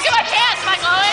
Look at my pants, Michael.